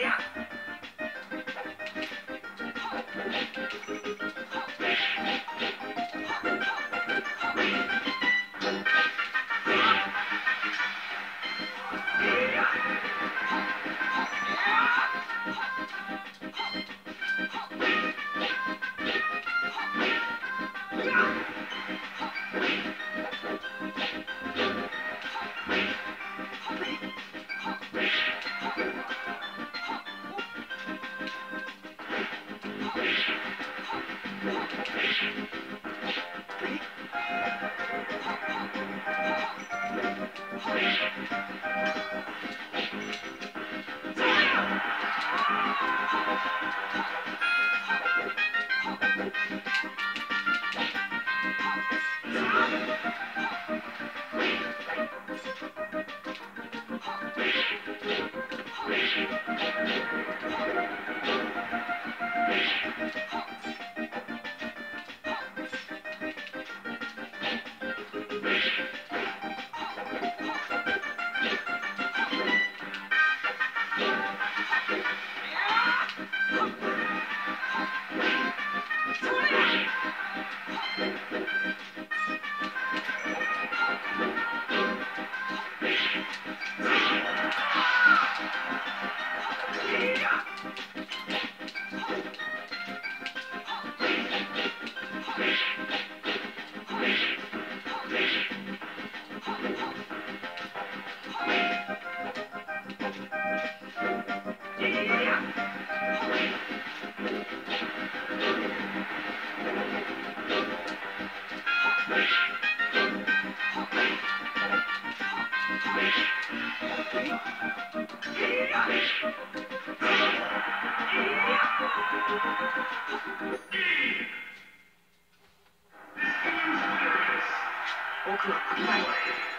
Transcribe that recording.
Yeah. Thank you. Yeah, yeah, yeah. 奥は鍵いよ。